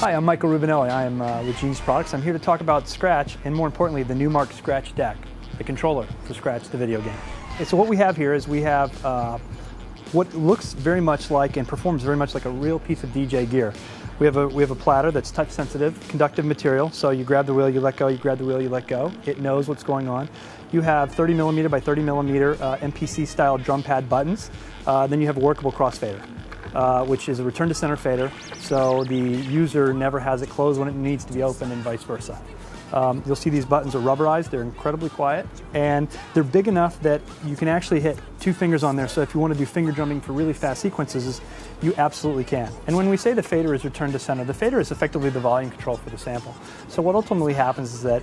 Hi, I'm Michael Rubinelli. I am uh, with Genius Products. I'm here to talk about Scratch and more importantly, the Numark Scratch Deck, the controller for Scratch, the video game. Okay, so what we have here is we have uh, what looks very much like and performs very much like a real piece of DJ gear. We have a we have a platter that's touch sensitive, conductive material. So you grab the wheel, you let go. You grab the wheel, you let go. It knows what's going on. You have 30 millimeter by 30 millimeter uh, MPC style drum pad buttons. Uh, then you have a workable crossfader uh, which is a return to center fader, so the user never has it closed when it needs to be open and vice versa. Um, you'll see these buttons are rubberized, they're incredibly quiet, and they're big enough that you can actually hit two fingers on there, so if you want to do finger drumming for really fast sequences, you absolutely can. And when we say the fader is returned to center, the fader is effectively the volume control for the sample. So what ultimately happens is that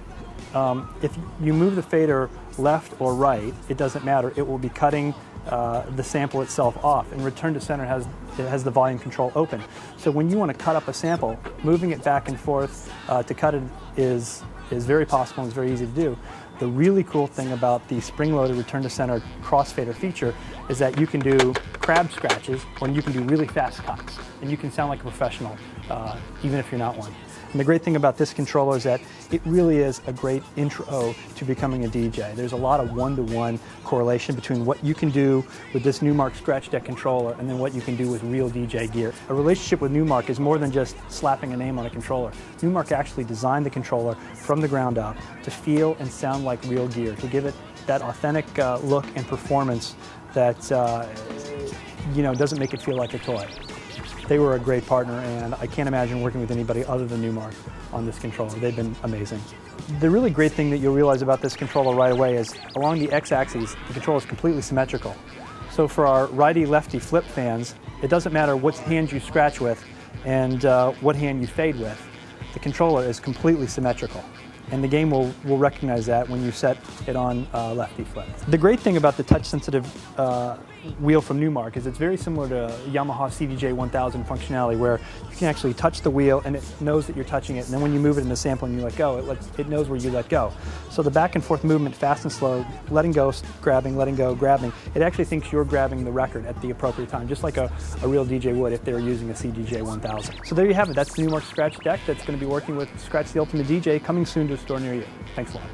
um, if you move the fader left or right, it doesn't matter, it will be cutting uh, the sample itself off. And return to center has it has the volume control open. So when you want to cut up a sample, moving it back and forth uh, to cut it is is very possible and it's very easy to do. The really cool thing about the spring-loaded return to center crossfader feature is that you can do crab scratches or you can do really fast cuts and you can sound like a professional uh, even if you're not one. And the great thing about this controller is that it really is a great intro to becoming a DJ. There's a lot of one-to-one -one correlation between what you can do with this Numark Scratch Deck controller and then what you can do with real DJ gear. A relationship with Numark is more than just slapping a name on a controller. Numark actually designed the controller from the ground up to feel and sound like real gear, to give it that authentic uh, look and performance that uh, you know doesn't make it feel like a toy. They were a great partner, and I can't imagine working with anybody other than Numark on this controller. They've been amazing. The really great thing that you'll realize about this controller right away is along the x-axis, the controller is completely symmetrical. So for our righty-lefty flip fans, it doesn't matter what hand you scratch with and uh, what hand you fade with. The controller is completely symmetrical and the game will, will recognize that when you set it on uh, lefty flip. The great thing about the touch-sensitive uh, wheel from Numark is it's very similar to Yamaha CDJ 1000 functionality where you can actually touch the wheel and it knows that you're touching it and then when you move it in the sample and you let go, it, lets, it knows where you let go. So the back and forth movement, fast and slow, letting go, grabbing, letting go, grabbing, it actually thinks you're grabbing the record at the appropriate time, just like a, a real DJ would if they were using a CDJ 1000. So there you have it, that's the Numark Scratch Deck that's going to be working with Scratch the Ultimate DJ coming soon to store near you. Thanks a lot.